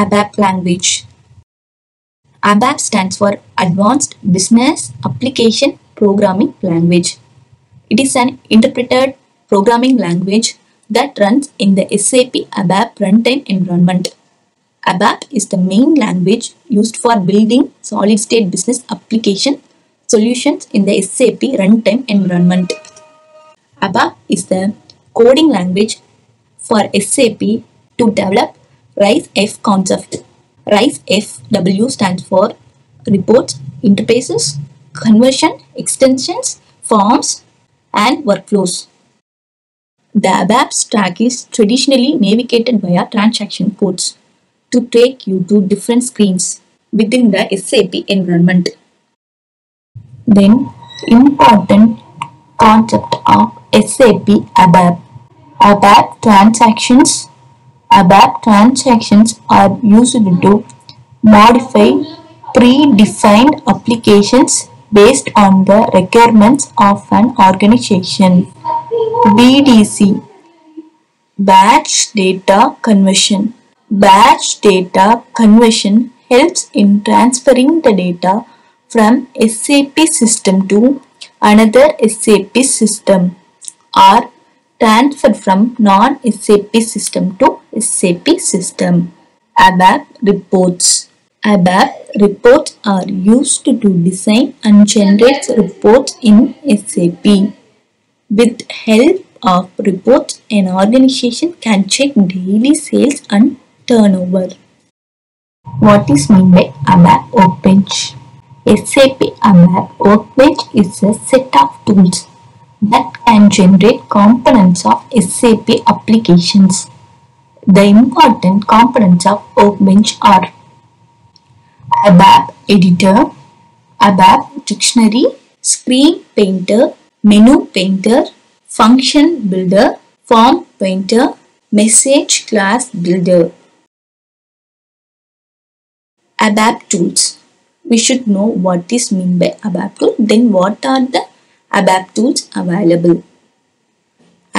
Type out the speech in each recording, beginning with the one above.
ABAP language. ABAP stands for Advanced Business Application Programming Language. It is an interpreted programming language that runs in the SAP ABAP runtime environment. ABAP is the main language used for building solid-state business application solutions in the SAP runtime environment. ABAP is the coding language for SAP to develop RICEF concept. RICEFW stands for Reports, Interfaces, Conversion, Extensions, Forms, and Workflows. The ABAP stack is traditionally navigated via transaction codes to take you to different screens within the SAP environment. Then, important concept of SAP ABAP. ABAP transactions ABAP transactions are used to modify predefined applications based on the requirements of an organization. BDC Batch Data Conversion Batch data conversion helps in transferring the data from SAP system to another SAP system or transfer from non-SAP system to SAP system. ABAP reports ABAP reports are used to design and generate reports in SAP. With help of reports, an organization can check daily sales and turnover. What is meant by ABAP Workbench? SAP ABAP Workbench is a set of tools that can generate components of SAP applications. The important components of Workbench are ABAP Editor, ABAP Dictionary, Screen Painter, Menu Painter, Function Builder, Form Painter, Message Class Builder. ABAP tools. We should know what is meant by ABAP tool. Then what are the ABAP tools available?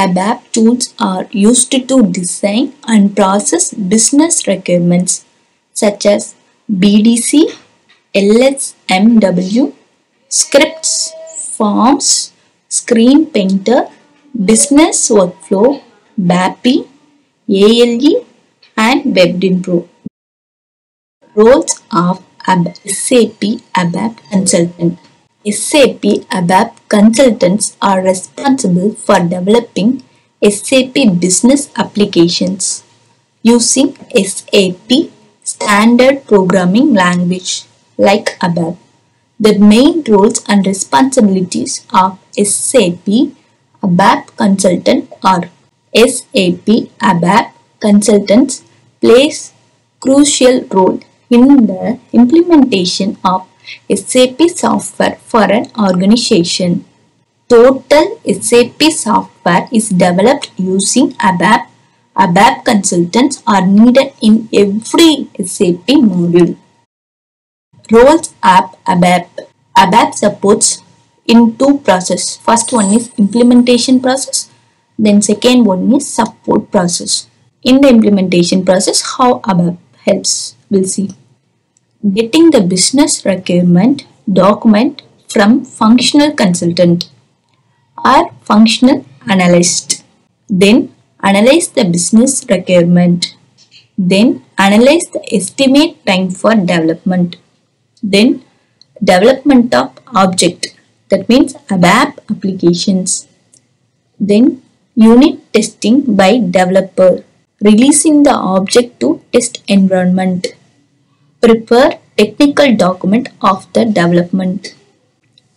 ABAP tools are used to design and process business requirements such as BDC, LSMW, scripts, forms, screen painter, business workflow, BAPI, ALE and WebDynPro. Roles of SAP ABAP consultant. SAP ABAP consultants are responsible for developing SAP business applications using SAP standard programming language like ABAP. The main roles and responsibilities of SAP ABAP consultant are SAP ABAP consultants plays crucial role in the implementation of SAP software for an organization. Total SAP software is developed using ABAP. ABAP consultants are needed in every SAP module. Roles app ABAP. ABAP supports in two process. First one is implementation process. Then second one is support process. In the implementation process, how ABAP helps, we'll see getting the business requirement document from functional consultant or functional analyst. Then analyze the business requirement. Then analyze the estimate time for development. Then development of object that means ABAP applications. Then unit testing by developer releasing the object to test environment prepare technical document of the development.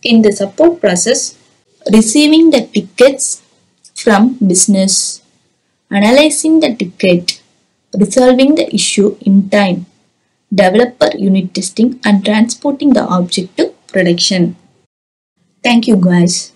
In the support process, receiving the tickets from business, analyzing the ticket, resolving the issue in time, developer unit testing and transporting the object to production. Thank you guys.